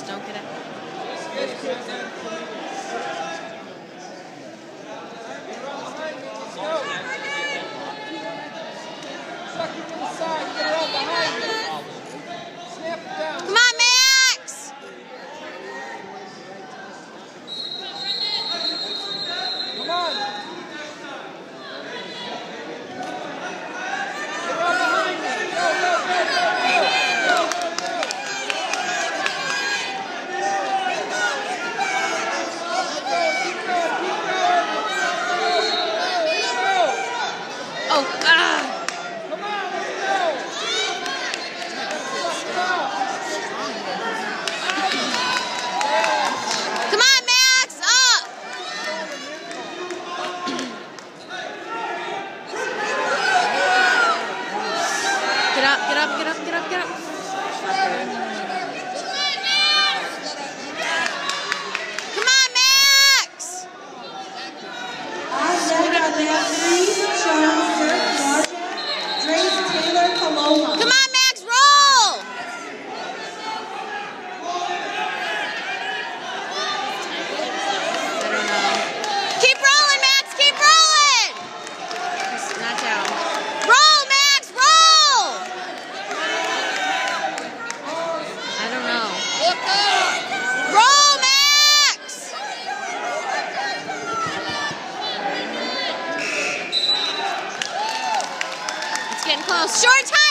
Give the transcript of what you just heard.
just don't get it. Let's go. Suck it to the side. up, get up, get up, get up, get up. Come on, Max! I said, close. Short time.